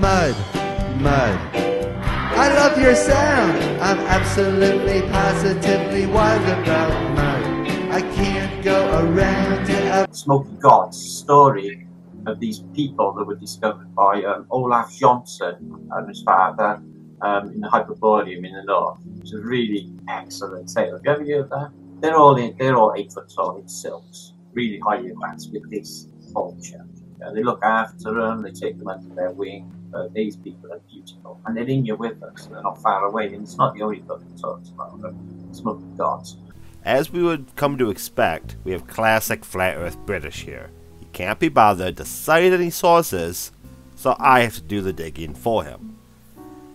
mud, mud. I love your sound. I'm absolutely, positively wild about mud. I can't go around to a Smoky God's story of these people that were discovered by um, Olaf Johnson and his father um, in the Hyperborean in the north. It's a really excellent tale. Have you ever heard that? They're all in, they're all eight foot tall in silks, really high advanced with this vulture. Uh, they look after them, they take them under their wing. Uh, these people are beautiful, and they're in here with us. They're not far away, and it's not the only book that talks about them. Smoky Gods. As we would come to expect, we have classic flat earth British here. He can't be bothered to cite any sources, so I have to do the digging for him.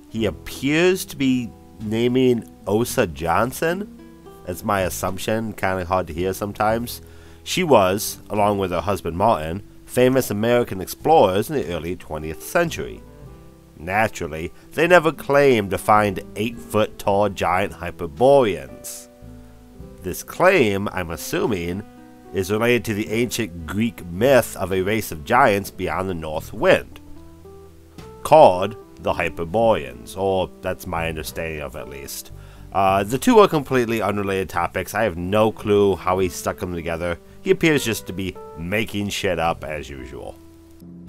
He appears to be naming Osa Johnson, as my assumption, kind of hard to hear sometimes. She was, along with her husband Martin, famous American explorers in the early 20th century. Naturally, they never claimed to find 8 foot tall giant Hyperboreans. This claim, I'm assuming, is related to the ancient Greek myth of a race of giants beyond the north wind, called the Hyperboreans, or that's my understanding of at least. Uh, the two are completely unrelated topics. I have no clue how he stuck them together. He appears just to be making shit up as usual.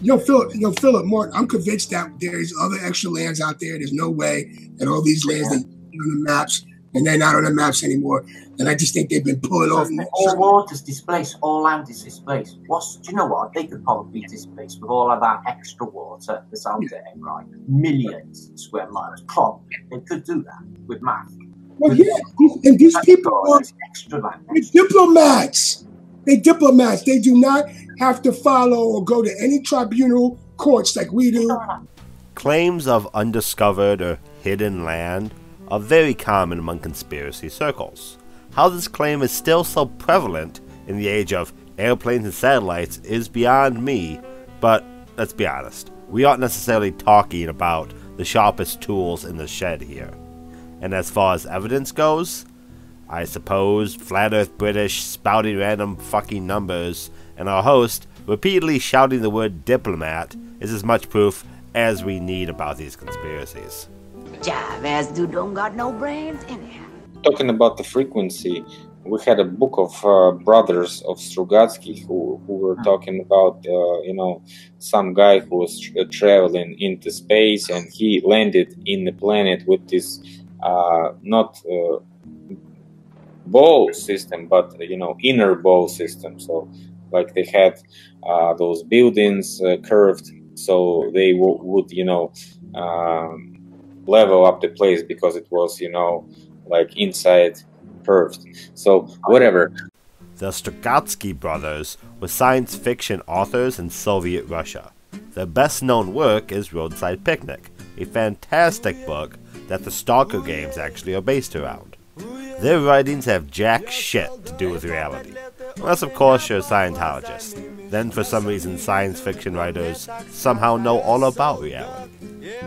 Yo, Philip, yo, Philip, Mark, I'm convinced that there's other extra lands out there. There's no way that all these lands that on the maps and they're not on the maps anymore. And I just think they've been pulling off. all water's displaced, all land is displaced. What's do you know what? They could probably be displaced with all of that extra water that's out there, right? Millions of square miles. Probably. They could do that with math. Well, yeah, these- and these people are extra land. they're diplomats. They diplomats. They do not have to follow or go to any tribunal courts like we do. Claims of undiscovered or hidden land are very common among conspiracy circles. How this claim is still so prevalent in the age of airplanes and satellites is beyond me, but let's be honest, we aren't necessarily talking about the sharpest tools in the shed here. And as far as evidence goes, I suppose Flat Earth British spouting random fucking numbers and our host repeatedly shouting the word diplomat is as much proof as we need about these conspiracies. Chavez do don't got no brains anyhow. talking about the frequency, we had a book of uh, brothers of Strugatsky who, who were talking about, uh, you know, some guy who was tra- traveling into space and he landed in the planet with this uh, not uh, ball system, but you know, inner ball system. So, like they had uh, those buildings uh, curved, so they w- would, you know, um, level up the place because it was, you know, like inside curved. So whatever. The Strugatsky brothers were science fiction authors in Soviet Russia. Their best known work is Roadside Picnic, a fantastic book that the Stalker games actually are based around. Their writings have jack shit to do with reality. Unless, of course, you're a Scientologist. Then, for some reason, science fiction writers somehow know all about reality.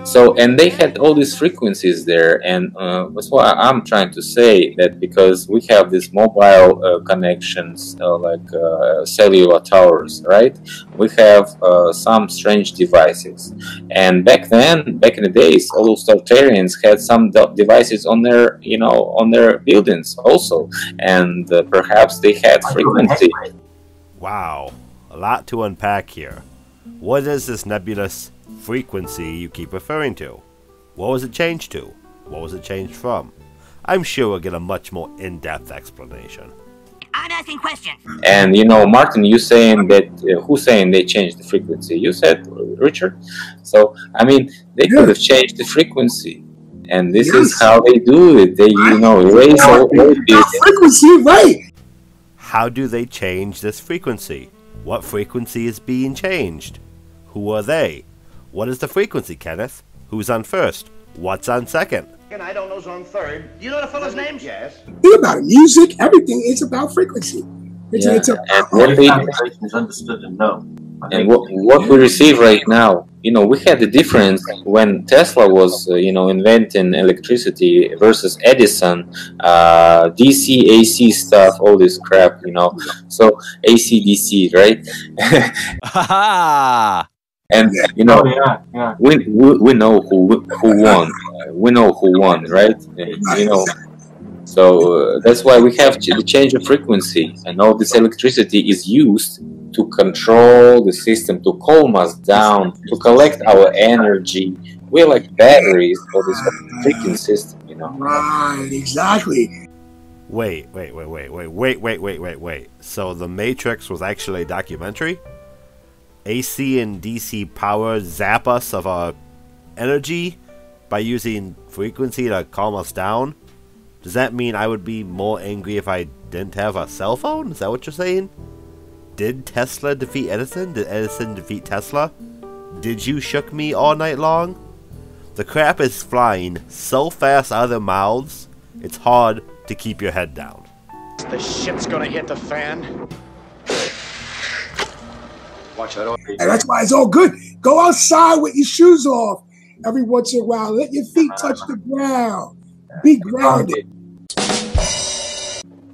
So and they had all these frequencies there, and uh, that's why I'm trying to say that because we have these mobile uh, connections uh, like uh, cellular towers, right? We have uh, some strange devices, and back then, back in the days, all those Tartarians had some devices on their, you know, on their buildings also, and uh, perhaps they had frequency. Wow, a lot to unpack here. What is this nebulous frequency you keep referring to? What was it changed to? What was it changed from? I'm sure we'll get a much more in depth explanation. I'm asking questions. And you know, Martin, you saying that uh, who saying they changed the frequency? You said uh, Richard. So I mean, they could have changed the frequency, and this is how they do it. They you know erase all all The frequency, right? How do they change this frequency? What frequency is being changed? Who are they? What is the frequency, Kenneth? Who's on first? What's on second? And I don't know's on third. Do you know the fellow's names? Yes. Think about it. Music, everything. It's about frequency. It's, Yeah, it's and about what they Information is understood and known. and what what we receive right now. You know, we had the difference when Tesla was, uh, you know, inventing electricity versus Edison, uh, DC, AC stuff, all this crap, you know. So AC, DC, right? Ha And you know, Oh yeah, yeah. we, we we know who who won. We know who won, right? You know, so uh, that's why we have the change of frequency, and all this electricity is used to control the system, to calm us down, to collect our energy. We're like batteries for this freaking system, you know. Right, exactly. Wait, wait, wait, wait, wait, wait, wait, wait, wait, wait. So the Matrix was actually a documentary? AC and DC power zap us of our energy by using frequency to calm us down? Does that mean I would be more angry if I didn't have a cell phone? Is that what you're saying? Did Tesla defeat Edison? Did Edison defeat Tesla? Did you shook me all night long? The crap is flying so fast out of their mouths, it's hard to keep your head down. The shit's gonna hit the fan. Watch that. oil. And that's why it's all good. Go outside with your shoes off every once in a while. Let your feet touch the ground. Be grounded.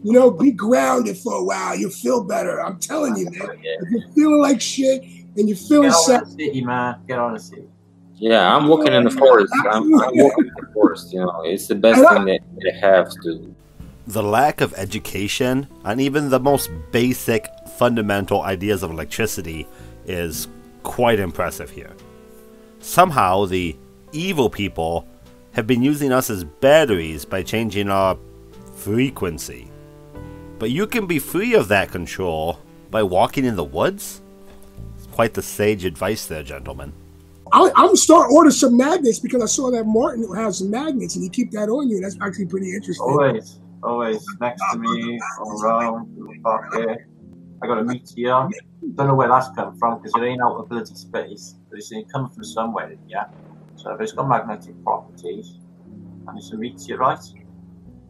You know, be grounded for a while. You'll feel better. I'm telling you, man. If you're feeling like shit and you're feeling Get on sad, the city, man. Get on the city. Yeah, I'm walking in the forest. I'm, I'm walking in the forest. You know, it's the best thing that they have to. The lack of education on even the most basic fundamental ideas of electricity is quite impressive here. Somehow, the evil people have been using us as batteries by changing our frequency. But you can be free of that control by walking in the woods? It's quite the sage advice there, gentlemen. I, I'm gonna start ordering some magnets because I saw that Martin has some magnets and you keep that on you. That's actually pretty interesting. Always, always next to me, around, in the back here. I got a meteor. Don't know where that's come from because it ain't out of bloody space, but it's it come from somewhere, yeah. So if it's got magnetic properties and it's a meteorite,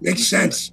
Makes sense.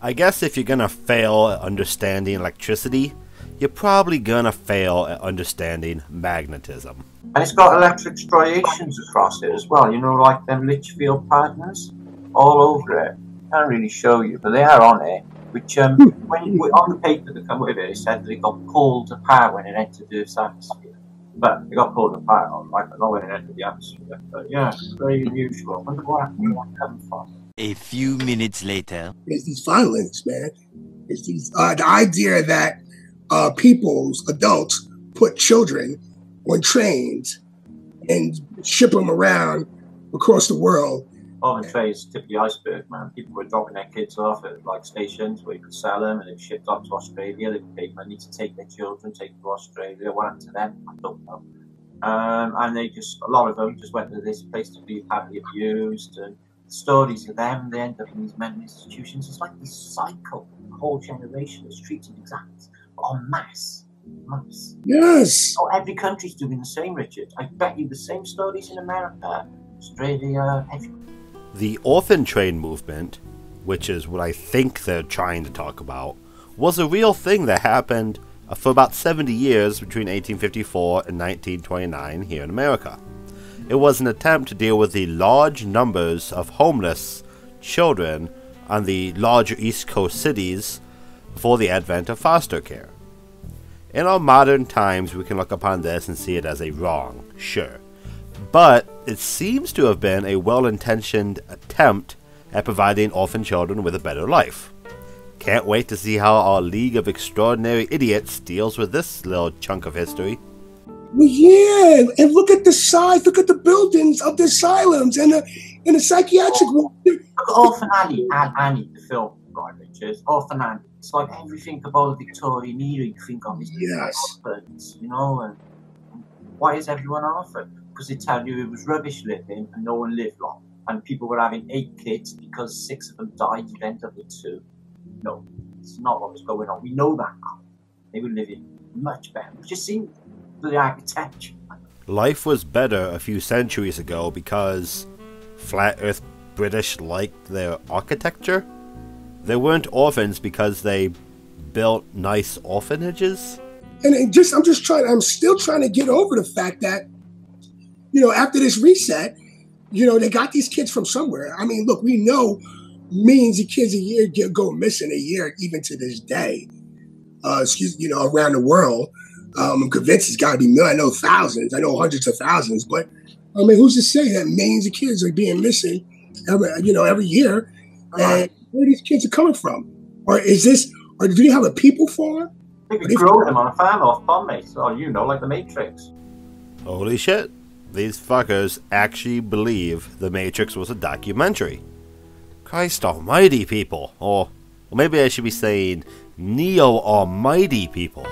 I guess if you're gonna fail at understanding electricity, you're probably gonna fail at understanding magnetism. and it's got electric striations across it as well. You know, like them Litchfield patterns all over it. Can't really show you, but they are on it. Which, um, when you, on the paper that come with it, it said that it got pulled apart when it entered the Earth's atmosphere. But it got pulled apart, like not when it entered the atmosphere. But yeah, very unusual. I wonder where where that come from. A few minutes later. It's these violence, man. It's these uh, the idea that uh, people's adults put children on trains and ship them around across the world. Orphan trains tip of the iceberg, man. People were dropping their kids off at like stations where you could sell them and they shipped off to Australia. They paid money to take their children, take them to Australia. What happened to them? I don't know. Um, and they just, a lot of them just went to this place to be badly abused. And the stories of them, they end up in these mental institutions. It's like this cycle. The whole generation is treated exactly en masse. Mass. Yes. Oh, every country's doing the same, Richard. I bet you the same stories in America, Australia, everywhere. The orphan train movement, which is what I think they're trying to talk about, was a real thing that happened uh, for about 70 years between 1854 and 1929 here in America. It was an attempt to deal with the large numbers of homeless children on the larger East Coast cities before the advent of foster care. In our modern times, we can look upon this and see it as a wrong, sure. But it seems to have been a well intentioned attempt at providing orphan children with a better life. Can't wait to see how our League of Extraordinary Idiots deals with this little chunk of history. Well, yeah, and look at the size, look at the buildings of the asylums and the and the psychiatric ward. Look at Orphan Annie, Annie, the film, right, Richard? Orphan Annie. It's like everything about the Victorian era you think of is Yes. orphans, you know, and why is everyone orphan? Because they tell you it was rubbish living and no one lived long. And people were having eight kids because six of them died, you'd end up with two. No, it's not what was going on. We know that now. They were living much better. We've just seen the architecture. Life was better a few centuries ago because flat earth British liked their architecture. They weren't orphans because they built nice orphanages. And it just I'm just trying I'm still trying to get over the fact that, you know, after this reset, you know, they got these kids from somewhere. I mean, look, we know millions of kids a year get, go missing a year, even to this day. Uh, excuse you know, around the world. Um, I'm convinced it's got to be millions. I know thousands. I know hundreds of thousands. But I mean, who's to say that millions of kids are being missing every you know every year? And where these kids are coming from? Or is this? Or do you have a people farm? I think we grow them on a farm off Pommy, so you know, like the Matrix. Holy shit. These fuckers actually believe The Matrix was a documentary. Christ almighty, people. Or, or maybe I should be saying Neo Almighty people.